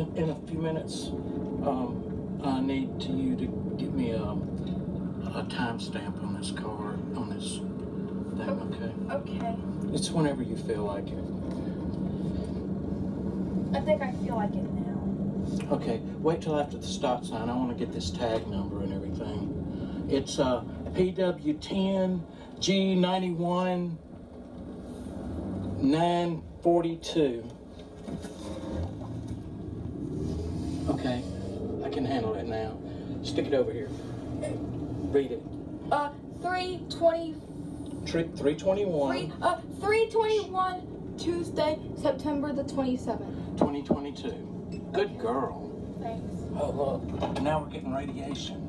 in a few minutes, um, I need to you to give me a, a timestamp on this card, on this thing, okay? Okay. It's whenever you feel like it. I think I feel like it now. Okay, wait till after the stop sign. I want to get this tag number and everything. It's uh, PW10 G91 942. Okay, I can handle it now. Stick it over here. Read it. Uh, 320, Trick 321 three, uh, 321, Tuesday, September the 27th. 2022. Good girl. Thanks. Oh, look, now we're getting radiation.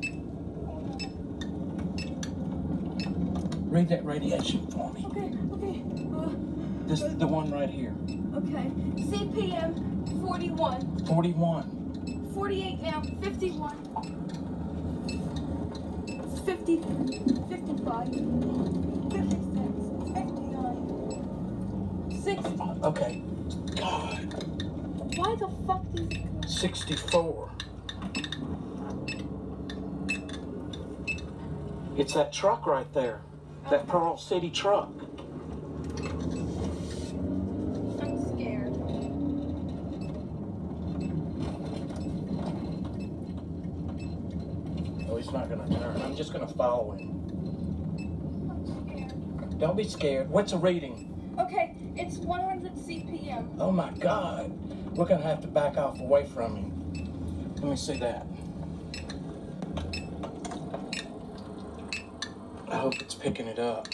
Read that radiation for me. Okay, okay, uh, This is the one right here. okay. CPM 41, 41. 48 now, 51, 50, 55, 56, 59, 60. Okay. God. Why the fuck these? 64. It's that truck right there. That oh. Pearl City truck. Oh, he's not gonna turn. I'm just gonna follow him. I'm scared. Don't be scared. What's the reading? Okay, it's 100 CPM. Oh my God. We're gonna have to back off away from him. Let me see that. I hope it's picking it up.